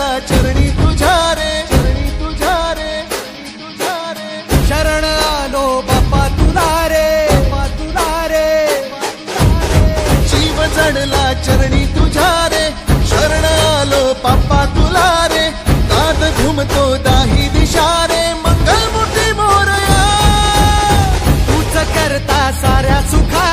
गेला चरणी तुझा रे चरणी तुझा रे तुझा रे. शरण आलो बापा तुला रे बा तुला रे जीव जडला चरणी तुझा रे. शरण आलो बापा तुला रे दात घुमतो दाही दिशा रे. मंगल मोठी मोरया तूच करता साऱ्या सुखा